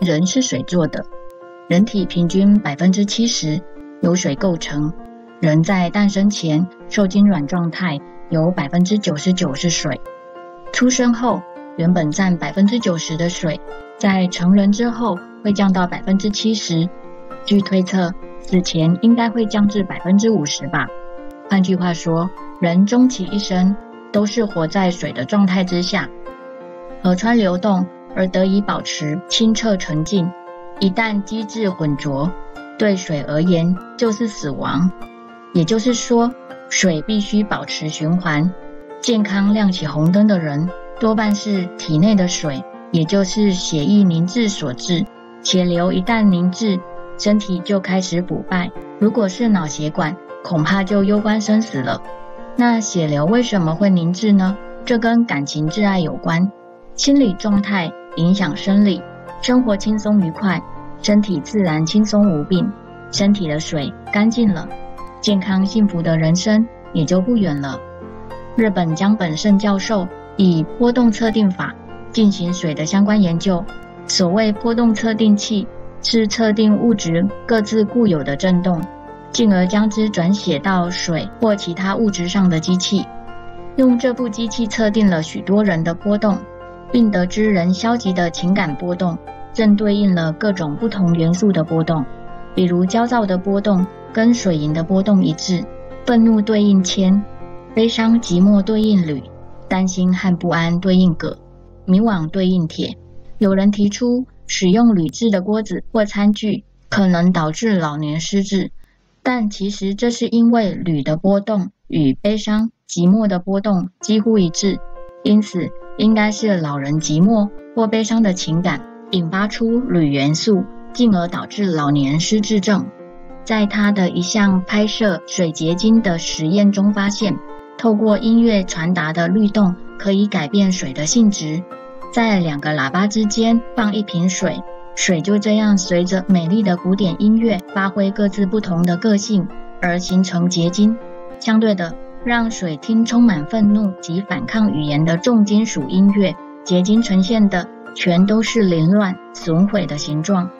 人是水做的，人体平均百分之七十由水构成。人在诞生前受精卵状态有百分之九十九是水，出生后原本占百分之九十的水，在成人之后会降到百分之七十。据推测，死前应该会降至百分之五十吧。换句话说，人终其一生都是活在水的状态之下。河川流动而得以保持清澈纯净，一旦机制浑浊，对水而言就是死亡。也就是说，水必须保持循环。健康亮起红灯的人，多半是体内的水，也就是血液凝滞所致。血流一旦凝滞，身体就开始腐败。如果是脑血管，恐怕就攸关生死了。那血流为什么会凝滞呢？这跟感情挚爱有关。心理状态影响生理，生活轻松愉快，身体自然轻松无病。身体的水干净了，健康幸福的人生也就不远了。日本江本胜教授以波动测定法进行水的相关研究。所谓波动测定器，是测定物质各自固有的振动，进而将之转写到水或其他物质上的机器。用这部机器测定了许多人的波动。并得知人消极的情感波动正对应了各种不同元素的波动，比如焦躁的波动跟水银的波动一致，愤怒对应铅，悲伤寂寞对应铝，担心和不安对应铬，迷惘对应铁。有人提出使用铝制的锅子或餐具可能导致老年失智，但其实这是因为铝的波动与悲伤寂寞的波动几乎一致，因此。应该是老人寂寞或悲伤的情感引发出铝元素，进而导致老年失智症。在他的一项拍摄水结晶的实验中发现，透过音乐传达的律动可以改变水的性质。在两个喇叭之间放一瓶水，水就这样随着美丽的古典音乐发挥各自不同的个性而形成结晶。相对的。让水听充满愤怒及反抗语言的重金属音乐，结晶呈现的全都是凌乱损毁的形状。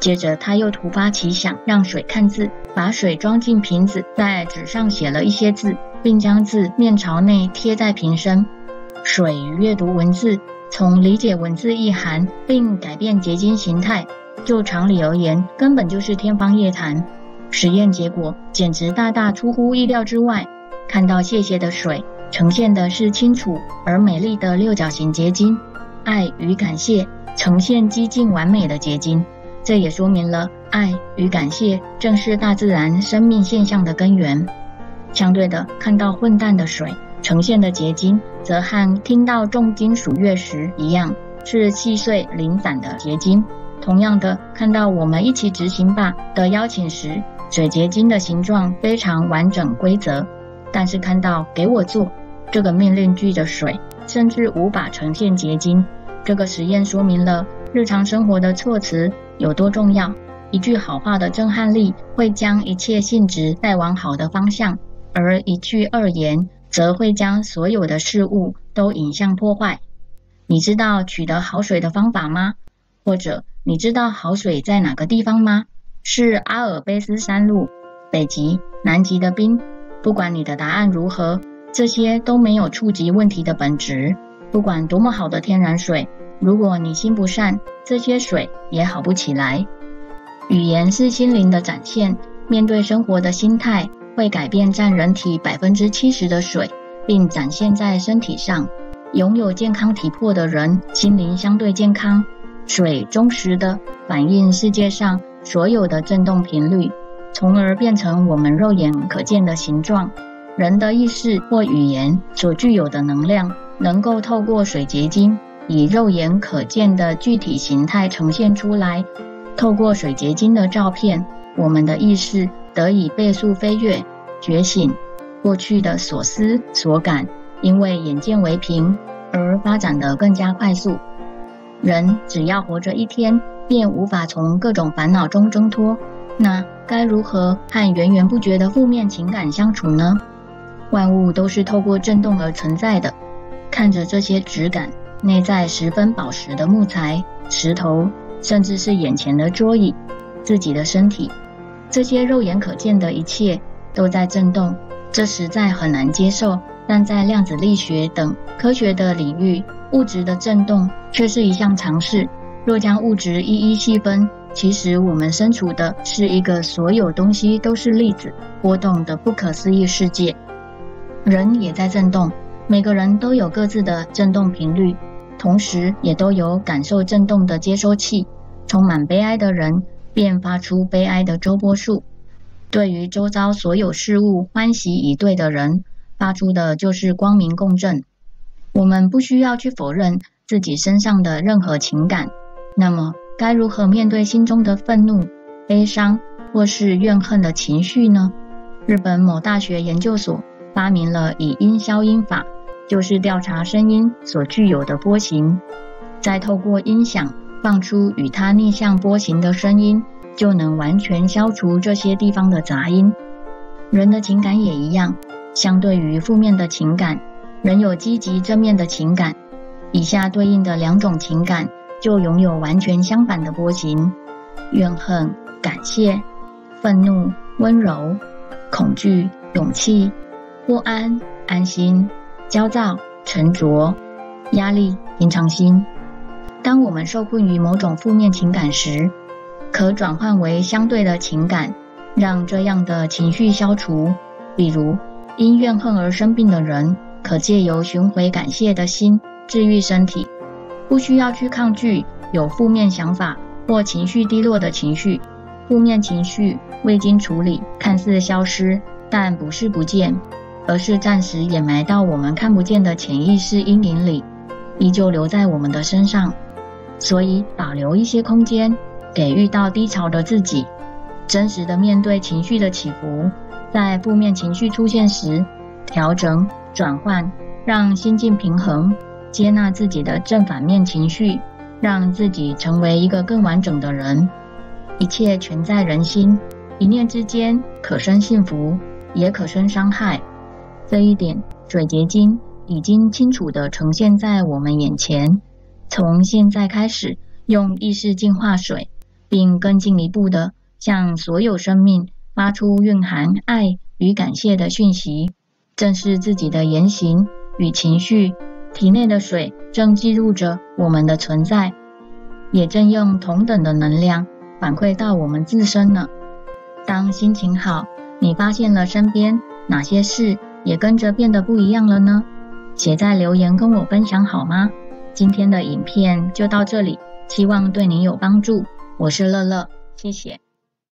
接着他又突发奇想，让水看字，把水装进瓶子，在纸上写了一些字，并将字面朝内贴在瓶身。水阅读文字，从理解文字意涵并改变结晶形态，就常理而言，根本就是天方夜谭。实验结果简直大大出乎意料之外。看到谢谢的水呈现的是清楚而美丽的六角形结晶，爱与感谢呈现激进完美的结晶。这也说明了爱与感谢正是大自然生命现象的根源。相对的，看到混淡的水呈现的结晶，则和听到重金属乐时一样，是细碎零散的结晶。同样的，看到我们一起执行吧的邀请时，水结晶的形状非常完整规则。但是看到“给我做”这个命令句的水，甚至无法呈现结晶。这个实验说明了日常生活的措辞有多重要。一句好话的震撼力会将一切性质带往好的方向，而一句恶言则会将所有的事物都引向破坏。你知道取得好水的方法吗？或者你知道好水在哪个地方吗？是阿尔卑斯山路、北极、南极的冰。不管你的答案如何，这些都没有触及问题的本质。不管多么好的天然水，如果你心不善，这些水也好不起来。语言是心灵的展现，面对生活的心态会改变占人体百分之七十的水，并展现在身体上。拥有健康体魄的人，心灵相对健康。水忠实的反映世界上所有的振动频率。从而变成我们肉眼可见的形状。人的意识或语言所具有的能量，能够透过水结晶以肉眼可见的具体形态呈现出来。透过水结晶的照片，我们的意识得以倍速飞跃、觉醒。过去的所思所感，因为眼见为凭而发展得更加快速。人只要活着一天，便无法从各种烦恼中挣脱。那该如何和源源不绝的负面情感相处呢？万物都是透过振动而存在的。看着这些质感、内在十分宝石的木材、石头、甚至是眼前的桌椅、自己的身体，这些肉眼可见的一切都在震动。这实在很难接受，但在量子力学等科学的领域，物质的震动却是一项常识。若将物质一一细分，其实我们身处的是一个所有东西都是粒子波动的不可思议世界。人也在震动，每个人都有各自的震动频率，同时也都有感受震动的接收器。充满悲哀的人便发出悲哀的周波数，对于周遭所有事物欢喜以对的人，发出的就是光明共振。我们不需要去否认自己身上的任何情感，那么该如何面对心中的愤怒、悲伤或是怨恨的情绪呢？日本某大学研究所。发明了以音消音法，就是调查声音所具有的波形，再透过音响放出与它逆向波形的声音，就能完全消除这些地方的杂音。人的情感也一样，相对于负面的情感，人有积极正面的情感。以下对应的两种情感就拥有完全相反的波形：怨恨、感谢、愤怒、温柔、恐惧、勇气。不安、安心、焦躁、沉着、压力、平常心。当我们受困于某种负面情感时，可转换为相对的情感，让这样的情绪消除。比如，因怨恨而生病的人，可借由寻回感谢的心治愈身体，不需要去抗拒有负面想法或情绪低落的情绪。负面情绪未经处理，看似消失，但不是不见。而是暂时掩埋到我们看不见的潜意识阴影里，依旧留在我们的身上。所以保留一些空间，给遇到低潮的自己，真实的面对情绪的起伏。在负面情绪出现时，调整、转换，让心境平衡，接纳自己的正反面情绪，让自己成为一个更完整的人。一切全在人心，一念之间，可生幸福，也可生伤害。这一点，水结晶已经清楚地呈现在我们眼前。从现在开始，用意识净化水，并更进一步地向所有生命发出蕴含爱与感谢的讯息。正是自己的言行与情绪，体内的水正记录着我们的存在，也正用同等的能量反馈到我们自身呢。当心情好，你发现了身边哪些事？也跟着变得不一样了呢，写在留言跟我分享好吗？今天的影片就到这里，希望对您有帮助。我是乐乐，谢谢。